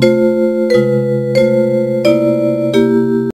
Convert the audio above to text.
you